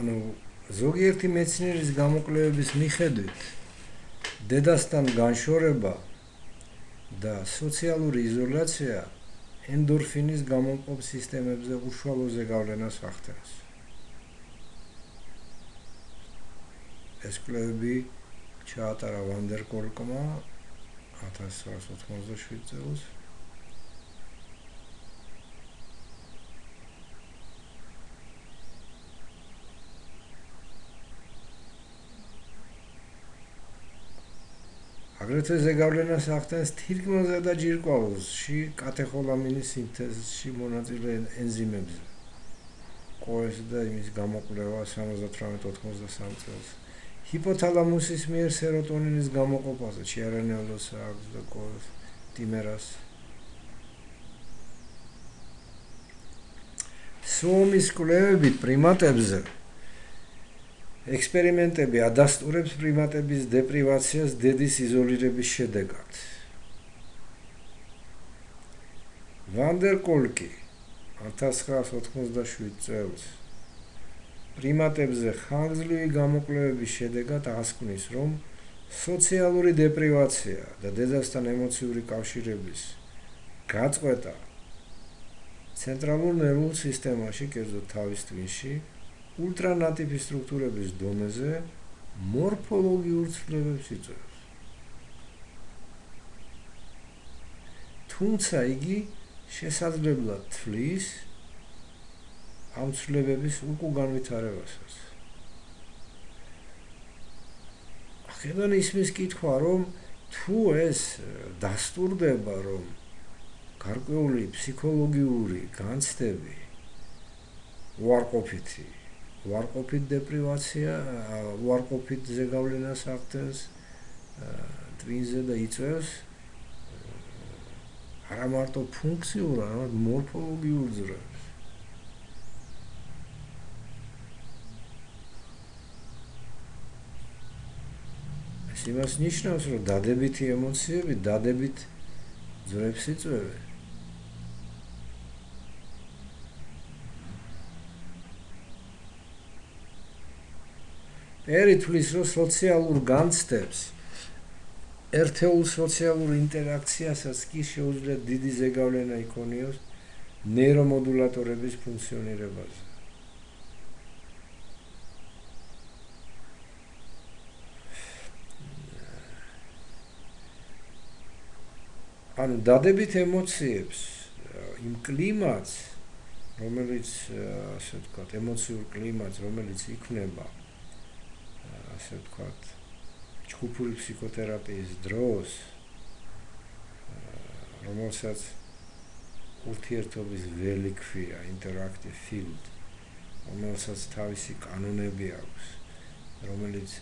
ანუ ზოგიერთი მეცნიერის გამოკვლევების მიხედვით დედასთან განშორება და სოციალური იზოლაცია ენდორფინის გამომყოფ სისტემებზე უშუალო ზეგავლენას ახდენს. ეს კვლევები ჩაატარა ვანდერკოლკმა 1987 წელს. აგრეთვე ზეგავლენას ახდენს თირკმელზე და ჯირკვალში კათეხოლამინის სინთეზში მონაწილე ენზიმებზე. ყოეს და იმის გამოკვლევა 78-83 წელს. ჰიპოთალამუსის მიერ სეროტონინის გამოყოფაზე ჩიარენელოს აქვს და ყოეს დიმერას. სომის კვლევებით პრიმატებზე ექსპერიმენტები ადასტურებს პრიმატების დეპრივაციას დედის იზოლირების შედეგად. ვანდერკოლკი 1987 წელს პრიმატებზე ხანგრძლივი გამოკვლევების შედეგად ასკვნის, რომ სოციალური დეპრივაცია და დედასთან ემოციური კავშირების გაწყვეტა ცენტრალურ ნერვულ სისტემაში, კერძოდ თავის თვინში, ულტრანატიფი სტრუქტურების დონეზე მორფოლოგიურ ცვლილებებს იწვევს. თუმცა იგი შესაძლებლად თვლის ამ ცვლილებების უკუ განვითარებასაც. ხედონ ისმის კითხვა, რომ თუ ეს დასტურდება, რომ გარკვეული ფსიქოლოგიური განცდები უარყოფითი ვარყოფით დეპრივაცია, ვარყოფით ზეგავლენას ახდენს ტვინზე და იწევს არა მარტო ფუნქციურ, არამედ მორფოლოგიურ ძრებს. ეს იმას ნიშნავს, რომ დადებითი ემოციები დადებით ძრებს იწვევენ. თulis რომ სოციალურ განცდებს ერთეულ სოციალურ ინტერაქციასაც კი შეუძლია დიდი ზეგავლენა იქონიოს ნეირომოდულატორების ფუნქციონირებაზე. ანუ დადებით ემოციებს იმ კლიმატს რომელიც ასე ვთქვათ ემოციურ კლიმატს რომელიც იქნება ასე ვთქვათ, ჯგუფური ფსიქოთერაპიის დროს რომელსაც ურთიერთობის ველი ქვია, interactive field, რომელსაც თავისი კანონები აქვს, რომელიც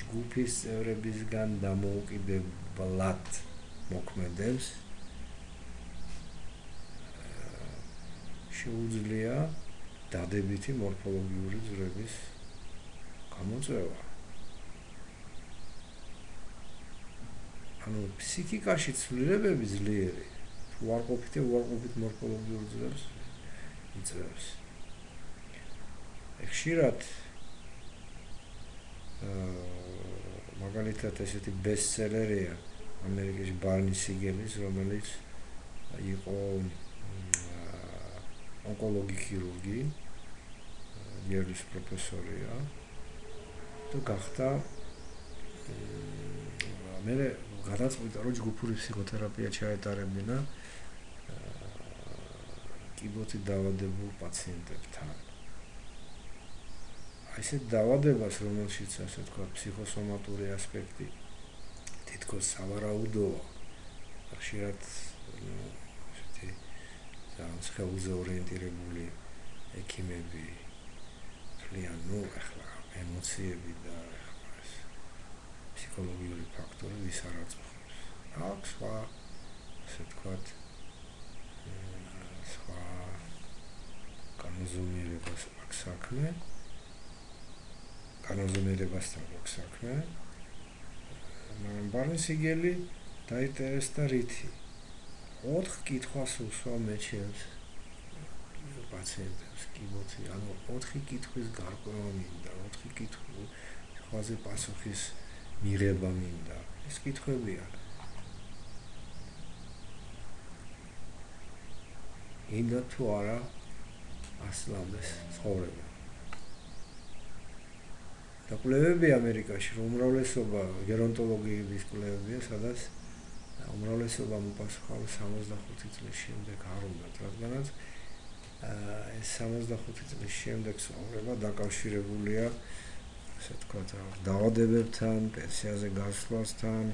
ჯგუფის წევრებისგან დამოუკიდებლად მოქმედებს, შეუძლია დადებითი მორფოლოგიური ძრების გამოწვევა. ანუ ფსიქიკაში ცვლილებები ძლიერი. უარყოფით და უარყოფით მორფოლოგიურ ძრებს იწევს ხშირად აა მაგალითად ესეთი ბესტსელერია ამერიკაში ბარნი სიგელის რომელიც იყო ონკოლოგი ქირურგი იელის პროფესორია. და გახდა მე გადაწყვიტა რომ ჯგუფური ფსიქოთერაპია ჩაეტარებინა კიბოთი დაავადებულ პაციენტებთან. აი ეს დაავადებას რომელშიც ასე თქვა ფსიქოსომატური ასპექტი თითქოს სავარაუდოა. ხშირად ესეთი ძალიან ხელზე ორიენტირებული ექიმები თლიან ნუ ახლა ემოციები და ფსიქოლოგიური ფაქტორი ვის არ აწუხებს. აქვს სხვა ასე ვთქვათ სხვა კანონზომიერებას აქვს საქმე. კანონზომიერებასთან აქვს საქმე. მაგრამ ბარნისიგელი დაინტერესდა რითი. ოთხ კითხვას უსვა მეჩელს. პაციენტებს კიბოთი ანუ 4 კითხვის გარკვევა მინდა 4 კითხვის ხაზე პასუხის მიღება მინდა. ეს კითხვებია. ინდა თუ არა ასლამდეს ცხოვრება. და კვლევები ამერიკაში რომ უმრავლესობა გერონტოლოგიების კვლევებია სადაც უმრავლესობა მოპასუხავ 65 წლის შემდეგ არ უნდა. რადგანაც ეს 65 წლის შემდეგ ცხოვრება დაკავშირებულია ასე თქვათ დაავადებებთან, პენსიაზე გასვლასთან,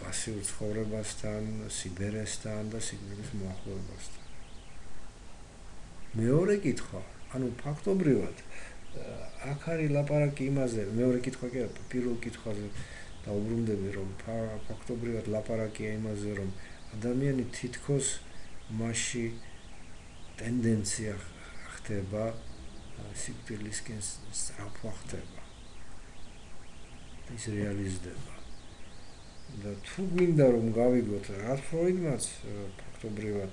პასიურ ცხოვრებასთან, სიბერესთან და სიგნალის მოახლოებასთან. მეორე კითხვა, ანუ ფაქტობრივად აქ არის ლაპარაკი იმაზე, მეორე კითხვა კი პირველ კითხვაზე დაუბრუნდები, რომ ფაქტობრივად ლაპარაკია იმაზე, რომ ადამიანი თითქოს მასში ტენდენცია ხდება სიკვდილისკენ სწრაფვა ხდება. ის რეალიზდება. და თუ გვინდა რომ გავიგოთ რა ფროიდმაც ფაქტობრივად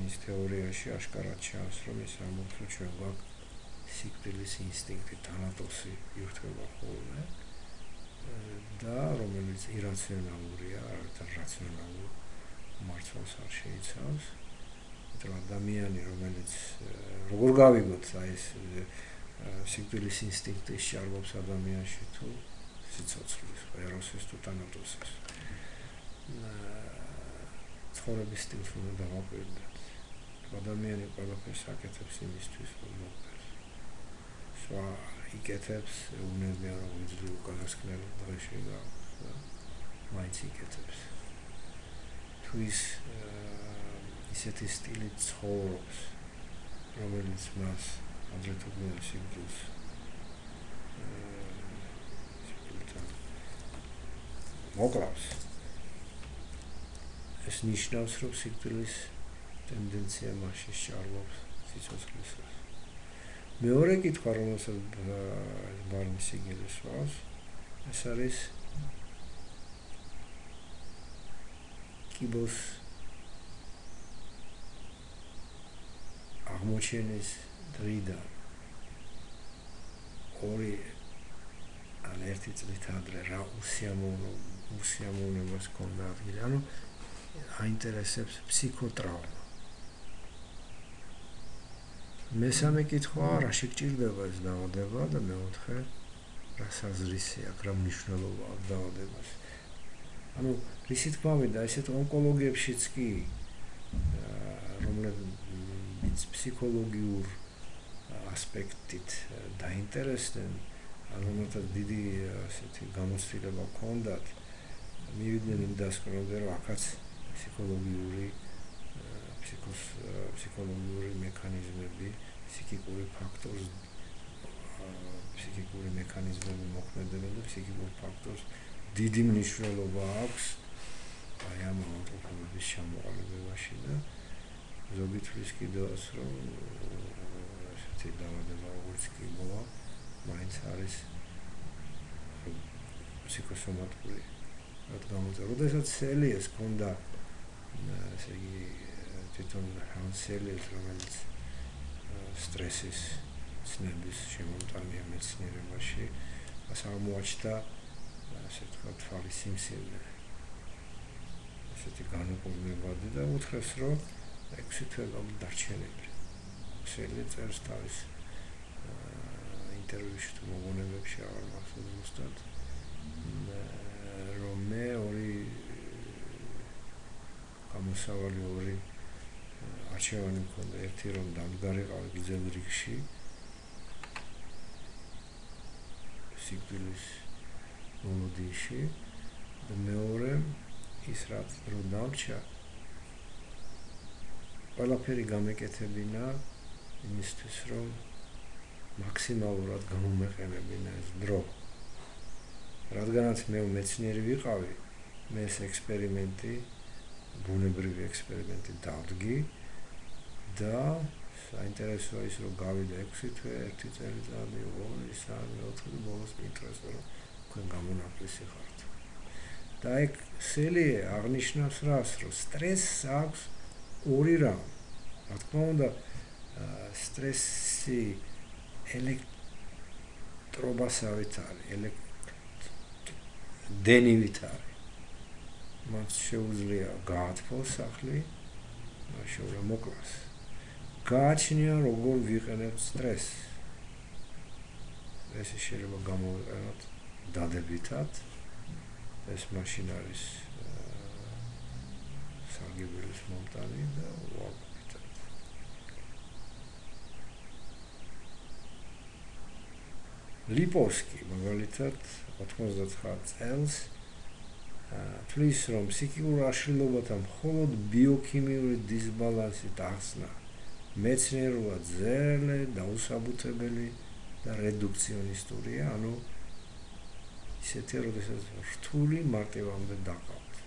მის თეორიაში აშკარად ჩანს, რომ ის ამოწმო ჩვენ გვაქვს სიკვდილის ინსტინქტი თანატოსი ირთვება ხოლმე და რომელიც ირაციონალურია, არათა რაციონალურ მარცვალს არ შეიცავს. მეტყვი ადამიანი, რომელიც როგორ გავიგოთ აი ეს სიკვდილის ინსტინქტი შეარბობს ადამიანში თუ სიცოცხლის, ეროსის თუ თანატოსის. ცხოვრების სტილს უნდა დავაკვირდეთ. ადამიანი ყველაფერს აკეთებს იმისთვის, რომ მოხდეს სხვა იკეთებს, უნებია რომ ვიძლიო უკანასკნელ დღეში და მაინც იკეთებს. თუ ის ისეთი სტილი ცხოვრობს, რომელიც მას ადრეთ უკან სიკვდილს მოკლავს. ეს ნიშნავს, რომ სიკვდილის ტენდენცია მასში შარლობს სიცოცხლესაც. მეორე კითხვა რომელსაც ბარნის იგელის ვას ეს არის კიბოს აღმოჩენის დრიდან ორი ან ერთი წლით ადრე რა უსიამოვნო უსიამოვნებას ქონდა ადგილი. ანუ აინტერესებს ფსიქოტრაუმა. მესამე კითხვა რა შეგჭირდება ეს დაავადება და მეოთხე რა საზრისი აქვს რა მნიშვნელობა აქვს დაავადებას. ანუ ისი თქვა მე და ესეთ ონკოლოგიებშიც კი რომლებიც ფსიქოლოგიურ ასპექტით დაინტერესდნენ მეტად დიდი ასეთი გამოცდილება ჰქონდათ მივიდნენ იმ დასკვნამდე რომ ახაც ფსიქოლოგიური ფსიქოს ფსიქოლოგიური მექანიზმები, ფსიქიკური ფაქტორი ფსიქიკური მექანიზმები მოქმედებენ და ფსიქიკურ ფაქტორს დიდი მნიშვნელობა აქვს აი ამ ოპერების შემოყალიბებაში და ზოგი თვლის კიდევაც რომ ესეთი დაავადება როგორც კი მოვა მაინც არის ფსიქოსომატური რადგან მოწერ. როდესაც სელიეს ქონდა ესე იგი თვითონ ჰანსელის რომელიც სტრესის ცნების შემოტანია მეცნიერებაში ასამოაჩდა ასე თქვა თვალის სიმსივნე ესეთი განუყურებადი და უთხრეს რომ ექვსი თვე დარჩენილი სელი წერს თავის ინტერვიუში თუ მოგონებებში აღარ მახსოვს ზუსტად. რომ მე ორი გამოსავალი ორი არჩევანი მქონდა. ერთი რომ დამდგარიყავი გზელ რიგში სიკვდილის მომოდიში და მეორე ის რაც რომ დამჭა ყველაფერი გამეკეთებინა იმისთვის რომ მაქსიმალურად გამომეყენებინა ეს დრო რადგანაც მე მეცნიერი ვიყავი მე ეს ექსპერიმენტი ბუნებრივი ექსპერიმენტი დავდგი და საინტერესოა ის რომ გავიდა 6 თვე, 1 წელიწადი, 2, 3, 4 ბოლოს მითხრეს რომ თქვენ გამონაკლისი ხართ. და ეგ სელიე აღნიშნავს რას, რომ სტრესს აქვს ორი რამ. რა თქმა უნდა, სტრესი ელექტრობასავით არის, ელექტ დენივით არის. მას შეუძლია გაათფოს სახლი, შეუძლია მოკლას. გააჩნია როგორ ვიყენებ სტრესს. ეს შეიძლება გამოვიყენოთ დადებითად. ეს მაშინ არის საგებელის მომტანი და უარყოფითად. ლიპოსკი მაგალითად 99 წელს თვლის რომ ფსიქიკურ აშლილობათა მხოლოდ ბიოქიმიური დისბალანსი დახსნა მეცნიერულად ძერლე დაუსაბუთებელი და რედუქციონისტურია, ანუ ისეთი როდესაც რთული მარტივამდე დაყავთ.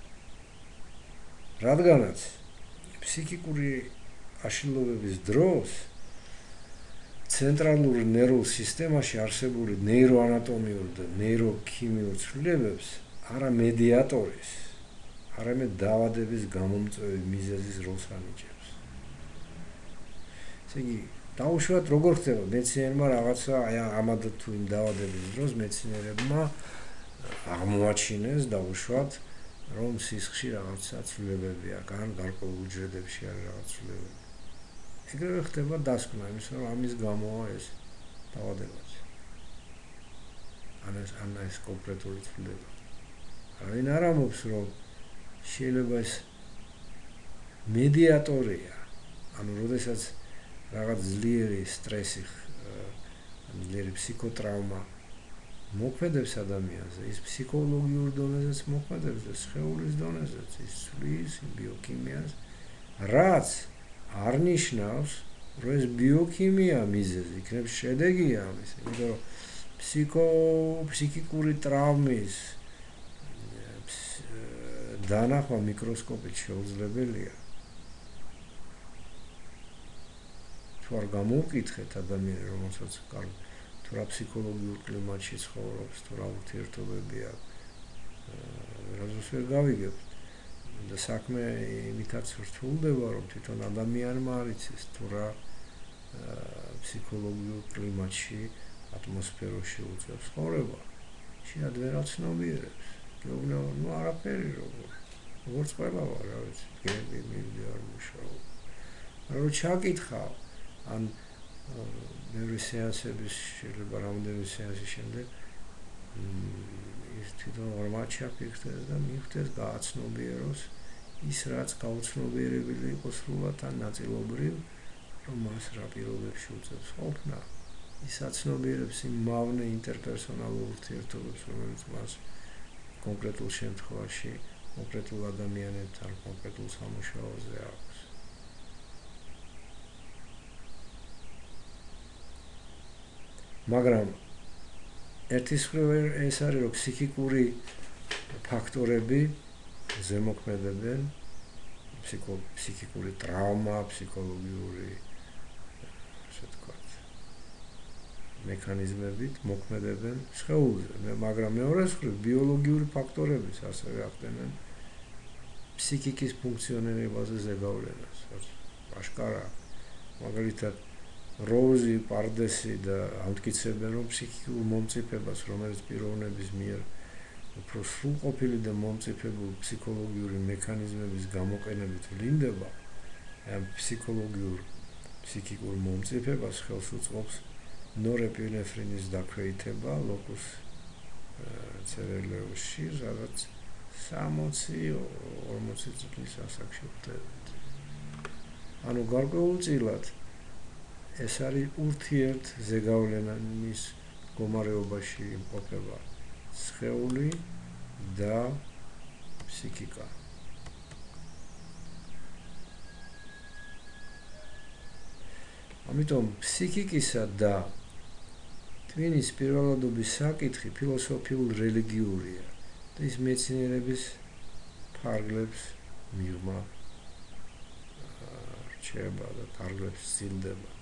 რადგანაც ფსიქიკური აშლილობების დროს ცენტრალური ნერვულ სისტემაში არსებული ნეიროანატომიურ და ნეიროქიმიურ ცვლილებებს არა მედიატორის, არამედ დაავადების გამომწვევი მიზეზის როლს ანიჭებს. ესე იგი, დაუშვათ როგორ ხდება მეცნიერმა რაღაცა აი ამად თუ იმ დაავადების დროს მეცნიერებმა აღმოაჩინეს დაუშვათ რომ სისხლში რაღაცა ცვლილებები აქვს, ან გარკვეულ უჯრედებში არის რაღაც ცვლილებები. ეგრევე ხდება დასკვნა იმის რომ ამის გამოა ეს დაავადება. ან ეს ან ეს კონკრეტული ცვლილება. არავინ არ ამობს რომ შეიძლება ეს მედიატორია ანუ როდესაც რაღაც ძლიერი სტრესი ძლიერი ფსიქოტრაუმა მოქმედებს ადამიანზე ის ფსიქოლოგიურ დონეზეც მოქმედებს და სხეულის დონეზეც ის ცვლის ბიოქიმიას რაც არ ნიშნავს რომ ეს ბიოქიმია მიზეზი იქნებ შედეგია ამის იმიტომ რომ ფსიქო ფსიქიკური ტრაუმის დანახვა მიკროსკოპით შეუძლებელია. თუ არ გამოვკითხეთ ადამიანს, რომელსაც კარგი თუ რა ფსიქოლოგიურ კლიმატში ცხოვრობს, თუ რა ურთიერთობები აქვს, რაზეც ვერ გავიგებთ. და საქმე იმითაც რთულდება, რომ თვითონ ადამიანმა არიცის თუ რა ფსიქოლოგიურ კლიმატში ატმოსფეროში უწევს ცხოვრება. შეიძლება ვერ აცნობიერებს. გეუბნება, ну არაფერი როგორ. როგორც ყველა ვარ, რა ვიცი, გები მივდი არ მუშაობ. რო ჩაკითხავ, ან მეორე სეანსების შეიძლება რამდენი სეანსის შემდეგ ის თვითონ ორმაჩი აფიქრდეს და მიხვდეს გააცნობიეროს ის რაც გაუცნობიერებელი იყოს სრულად ან ნაწილობრივ, რომ მას რა პირობებში უწევს ყოფნა. ის აცნობიერებს იმ მავნე ინტერპერსონალურ ურთიერთობებს, რომელიც მას კონკრეტულ შემთხვევაში კონკრეტულ ადამიანებთან კონკრეტულ სამუშაოზე აქვს. მაგრამ ერთის მხრივ ეს არის რომ ფსიქიკური ფაქტორები ზემოქმედებენ ფსიქო ფსიქიკური ტრავმა, ფსიქოლოგიური ასე ვთქვათ მექანიზმებით მოქმედებენ შეუძლია, მაგრამ მეორე მხრივ ბიოლოგიური ფაქტორებიც ასევე ახდენენ ფსიქიკის ფუნქციონირებაზე ზეგავლენას. აშკარა მაგალითად როზი, პარდესი და ამტკიცებენ რომ ფსიქიკურ მომწიფებას, რომელიც პიროვნების მიერ უფრო სრულყოფილი და მომწიფებული ფსიქოლოგიური მექანიზმების გამოყენებით ვლინდება, ამ ფსიქოლოგიურ ფსიქიკურ მომწიფებას ხელს უწყობს ნორეპინეფრინის დაქვეითება ლოკუს ცერელეუსში, სადაც 60-40 წლის ასაკში ხდებათ. ანუ გარკვეულწილად ეს არის ურთიერთ ზეგავლენის გომარეობაში იმყოფება სხეული და ფსიქიკა. ამიტომ ფსიქიკისა და ტვინის პირველადობის საკითხი ფილოსოფიულ რელიგიურია. და ის მეცნიერების ფარგლებს მიღმა რჩება და ფარგლებს ძილდება.